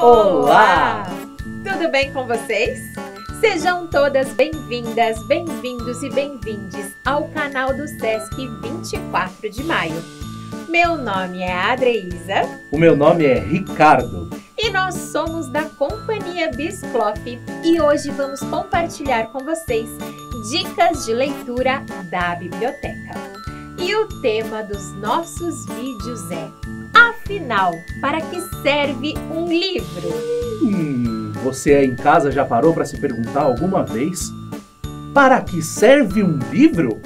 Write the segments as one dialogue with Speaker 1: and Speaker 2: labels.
Speaker 1: Olá! Tudo bem com vocês? Sejam todas bem-vindas, bem-vindos e bem-vindes ao canal do Sesc 24 de Maio. Meu nome é Adreísa.
Speaker 2: O meu nome é Ricardo.
Speaker 1: E nós somos da Companhia Biscloff e hoje vamos compartilhar com vocês dicas de leitura da biblioteca. E o tema dos nossos vídeos é Afinal, para que serve um livro?
Speaker 2: Hum, você aí em casa já parou para se perguntar alguma vez? Para que serve um livro?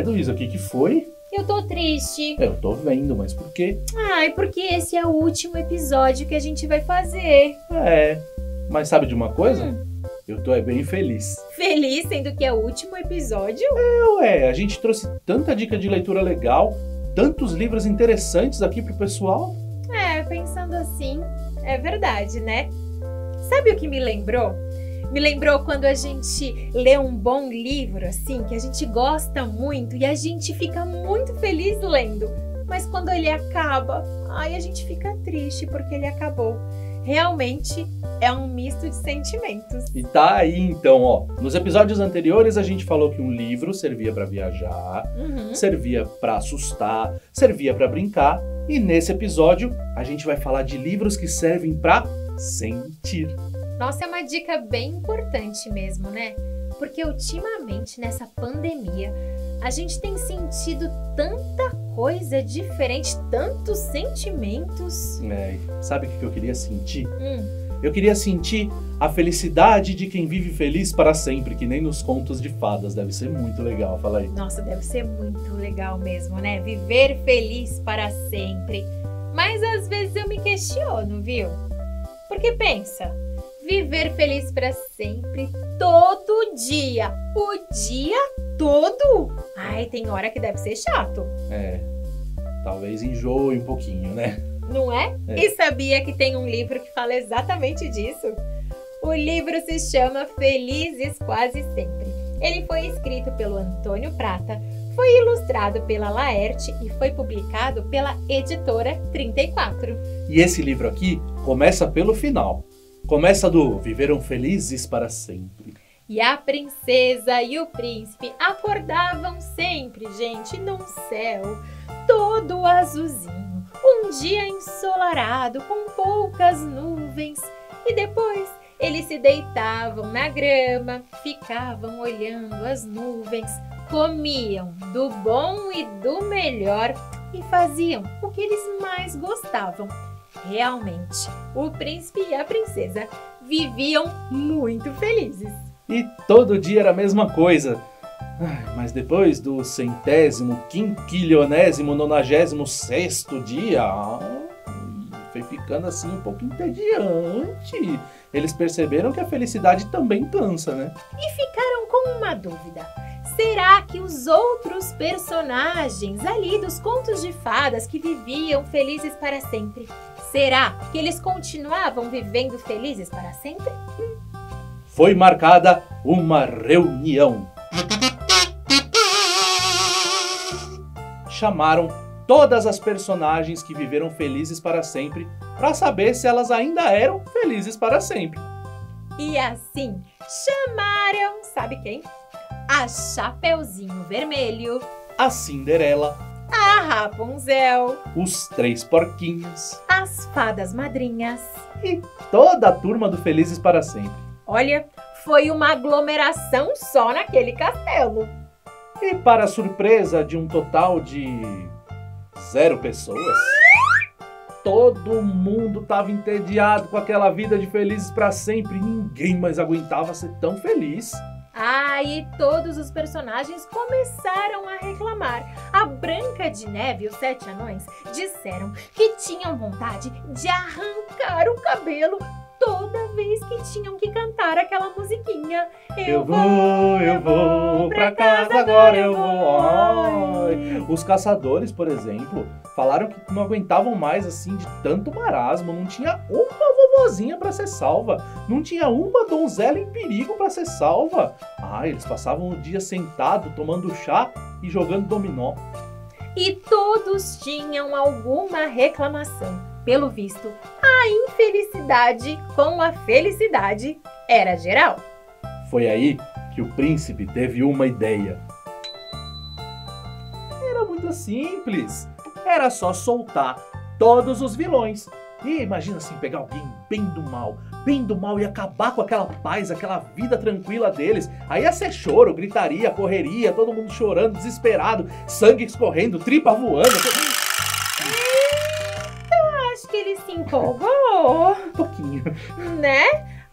Speaker 2: Credo, Isa, o que, que foi?
Speaker 1: Eu tô triste.
Speaker 2: Eu tô vendo, mas por quê?
Speaker 1: Ai, porque esse é o último episódio que a gente vai fazer.
Speaker 2: É, mas sabe de uma coisa?
Speaker 1: Hum.
Speaker 2: Eu tô é bem feliz.
Speaker 1: Feliz sendo que é o último episódio?
Speaker 2: Ué, a gente trouxe tanta dica de leitura legal, tantos livros interessantes aqui pro pessoal.
Speaker 1: É, pensando assim, é verdade, né? Sabe o que me lembrou? Me lembrou quando a gente lê um bom livro, assim, que a gente gosta muito e a gente fica muito feliz lendo. Mas quando ele acaba, ai, a gente fica triste porque ele acabou. Realmente é um misto de sentimentos.
Speaker 2: E tá aí então, ó. Nos episódios anteriores a gente falou que um livro servia para viajar,
Speaker 1: Uhum.
Speaker 2: servia para assustar, servia para brincar, e nesse episódio a gente vai falar de livros que servem para sentir.
Speaker 1: Nossa, é uma dica bem importante mesmo, né? Porque ultimamente, nessa pandemia, a gente tem sentido tanta coisa diferente, tantos sentimentos.
Speaker 2: É, sabe o que eu queria sentir?
Speaker 1: Hum,
Speaker 2: Eu queria sentir a felicidade de quem vive feliz para sempre, que nem nos contos de fadas. Deve ser muito legal, fala aí.
Speaker 1: nossa, deve ser muito legal mesmo, né? Viver feliz para sempre. Mas às vezes eu me questiono, viu? Porque pensa, viver feliz para sempre todo dia, o dia todo. Ai, tem hora que deve ser chato.
Speaker 2: É, talvez enjoe um pouquinho, né?
Speaker 1: Não é?
Speaker 2: É.
Speaker 1: E sabia que tem um livro que fala exatamente disso? O livro se chama Felizes Quase Sempre. Ele foi escrito pelo Antônio Prata, foi ilustrado pela Laerte e foi publicado pela editora 34.
Speaker 2: E esse livro aqui começa pelo final. Começa do Viveram Felizes para Sempre.
Speaker 1: E a princesa e o príncipe acordavam sempre, gente, num céu todo azulzinho. Um dia ensolarado com poucas nuvens. E depois eles se deitavam na grama, ficavam olhando as nuvens, comiam do bom e do melhor e faziam o que eles mais gostavam. Realmente, o príncipe e a princesa viviam muito felizes.
Speaker 2: E todo dia era a mesma coisa. Mas depois do centésimo, quinquilionésimo, nonagésimo sexto dia, foi ficando assim um pouco entediante. Eles perceberam que a felicidade também cansa, né?
Speaker 1: e ficaram com uma dúvida. Será que os outros personagens ali dos contos de fadas que viviam felizes para sempre, será que eles continuavam vivendo felizes para sempre?
Speaker 2: Foi marcada uma reunião. Chamaram todas as personagens que viveram felizes para sempre para saber se elas ainda eram felizes para sempre.
Speaker 1: E assim chamaram, sabe quem? A Chapeuzinho Vermelho,
Speaker 2: A Cinderela,
Speaker 1: a Rapunzel,
Speaker 2: os três porquinhos
Speaker 1: as fadas madrinhas.
Speaker 2: e toda a turma do Felizes para sempre.
Speaker 1: Olha, foi uma aglomeração só naquele castelo.
Speaker 2: E para surpresa de um total de zero pessoas, todo mundo estava entediado com aquela vida de felizes para sempre. Ninguém mais aguentava ser tão feliz.
Speaker 1: Aí todos os personagens começaram a reclamar. A Branca de Neve e os Sete Anões disseram que tinham vontade de arrancar o cabelo toda vez que tinham que cantar aquela musiquinha.
Speaker 2: Eu vou, eu vou pra casa agora eu vou. Ai. Os caçadores, por exemplo, falaram que não aguentavam mais assim de tanto marasmo. Não tinha uma vovozinha para ser salva. Não tinha uma donzela em perigo para ser salva. Ah, eles passavam o dia sentado tomando chá e jogando dominó.
Speaker 1: E todos tinham alguma reclamação. Pelo visto, a infelicidade com a felicidade era geral.
Speaker 2: Foi aí que o príncipe teve uma ideia. Era muito simples. Era só soltar todos os vilões. E imagina assim, pegar alguém bem do mal, bem do mal e acabar com aquela paz, aquela vida tranquila deles. Aí ia ser choro, gritaria, correria, todo mundo chorando, desesperado, sangue escorrendo, tripa voando
Speaker 1: que ele se empolgou.
Speaker 2: Um pouquinho.
Speaker 1: Né?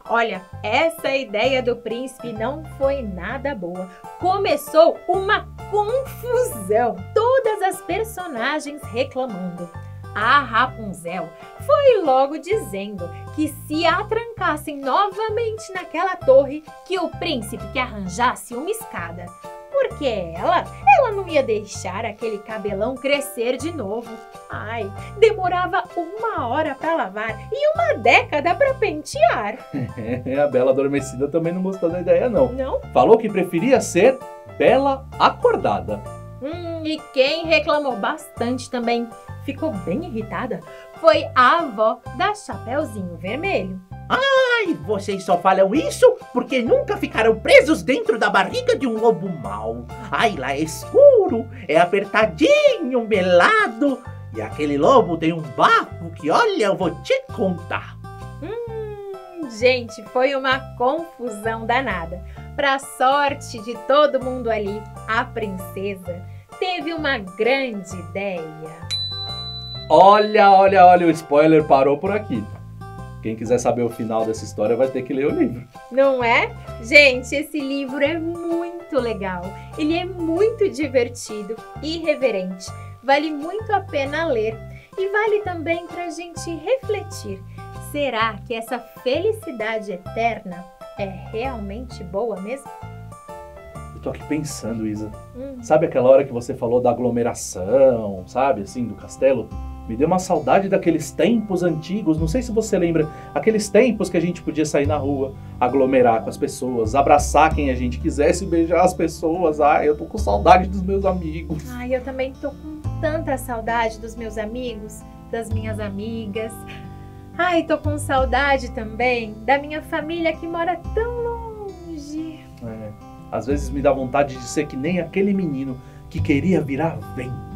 Speaker 1: Olha, essa ideia do príncipe não foi nada boa. Começou uma confusão. Todas as personagens reclamando. A Rapunzel foi logo dizendo que se atrancassem novamente naquela torre, que o príncipe que arranjasse uma escada porque ela, ela não ia deixar aquele cabelão crescer de novo. Ai, demorava uma hora para lavar e uma década para pentear.
Speaker 2: a Bela Adormecida também não gostou da ideia, não.
Speaker 1: Não?
Speaker 2: Falou que preferia ser Bela Acordada.
Speaker 1: Hum, e quem reclamou bastante também, ficou bem irritada, foi a avó da Chapeuzinho Vermelho.
Speaker 3: Ai, vocês só falam isso porque nunca ficaram presos dentro da barriga de um lobo mau. Ai, lá é escuro, é apertadinho, melado. E aquele lobo tem um bafo que, olha, eu vou te contar.
Speaker 1: Hum, gente, foi uma confusão danada. Pra sorte de todo mundo ali, a princesa teve uma grande ideia.
Speaker 2: Olha, olha, olha, o spoiler parou por aqui. Quem quiser saber o final dessa história vai ter que ler o livro.
Speaker 1: Não é? Gente, esse livro é muito legal. Ele é muito divertido e irreverente. Vale muito a pena ler. E vale também para a gente refletir. Será que essa felicidade eterna é realmente boa mesmo?
Speaker 2: Eu tô aqui pensando, Isa. Hum. Sabe aquela hora que você falou da aglomeração, sabe, assim, do castelo? Me deu uma saudade daqueles tempos antigos. Não sei se você lembra, aqueles tempos que a gente podia sair na rua, aglomerar com as pessoas, abraçar quem a gente quisesse, beijar as pessoas. Ai, eu tô com saudade dos meus amigos.
Speaker 1: Ai, eu também tô com tanta saudade dos meus amigos, das minhas amigas. Ai, tô com saudade também da minha família que mora tão longe.
Speaker 2: É, às vezes me dá vontade de ser que nem aquele menino que queria virar vento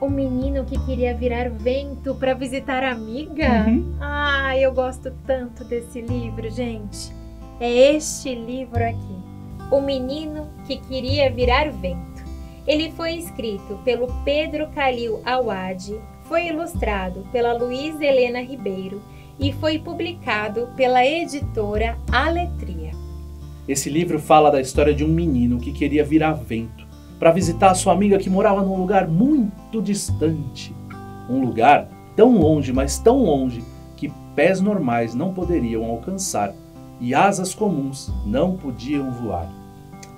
Speaker 1: o menino que queria virar vento para visitar a amiga? Uhum. Ah, eu gosto tanto desse livro, gente. É este livro aqui. O menino que queria virar vento. Ele foi escrito pelo Pedro Calil Awad, foi ilustrado pela Luiz Helena Ribeiro e foi publicado pela editora Aletria.
Speaker 2: Esse livro fala da história de um menino que queria virar vento para visitar sua amiga que morava num lugar muito distante. Um lugar tão longe, mas tão longe, que pés normais não poderiam alcançar e asas comuns não podiam voar.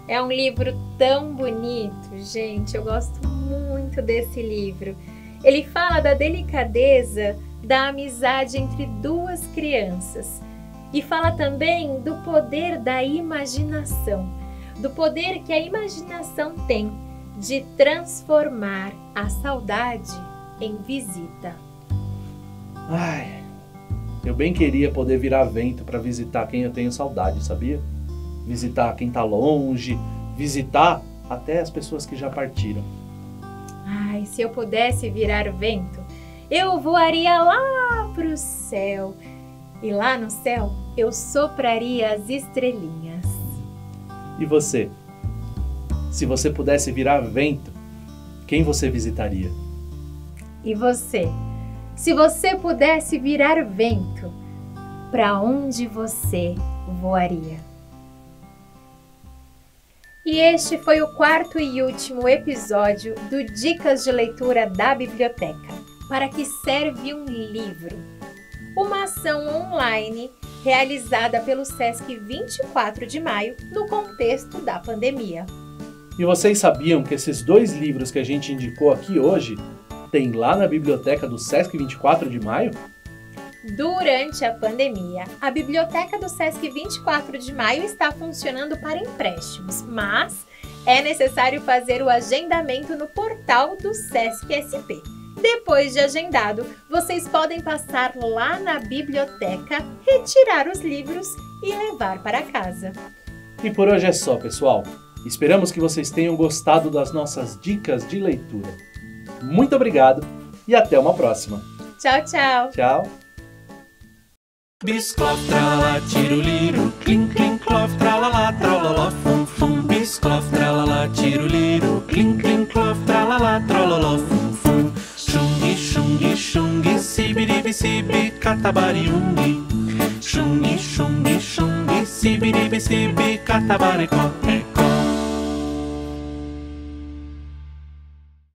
Speaker 1: É um livro tão bonito, gente. Eu gosto muito desse livro. Ele fala da delicadeza da amizade entre duas crianças e fala também do poder da imaginação do poder que a imaginação tem de transformar a saudade em visita.
Speaker 2: Ai, eu bem queria poder virar vento para visitar quem eu tenho saudade, sabia? Visitar quem tá longe, visitar até as pessoas que já partiram.
Speaker 1: Ai, se eu pudesse virar vento, eu voaria lá pro céu. E lá no céu eu sopraria as estrelinhas.
Speaker 2: E você? Se você pudesse virar vento, quem você visitaria?
Speaker 1: E você? Se você pudesse virar vento, para onde você voaria? E este foi o quarto e último episódio do Dicas de Leitura da Biblioteca. Para que serve um livro? Uma ação online realizada pelo SESC 24 de maio no contexto da pandemia.
Speaker 2: E vocês sabiam que esses dois livros que a gente indicou aqui hoje tem lá na biblioteca do SESC 24 de maio?
Speaker 1: Durante a pandemia, a biblioteca do SESC 24 de maio está funcionando para empréstimos, mas é necessário fazer o agendamento no portal do SESC SP. Depois de agendado, vocês podem passar lá na biblioteca, retirar os livros e levar para casa.
Speaker 2: E por hoje é só, pessoal. Esperamos que vocês tenham gostado das nossas dicas de leitura. Muito obrigado e até uma próxima.
Speaker 1: Tchau, tchau.
Speaker 2: Tchau.
Speaker 4: Bisclof, tralala, tiroliro, clim, clim, clof, fum, fum. Bisclof, sibi, catabariumbi. Xungi, xungi, xungi, sibiribi, sibi, kote.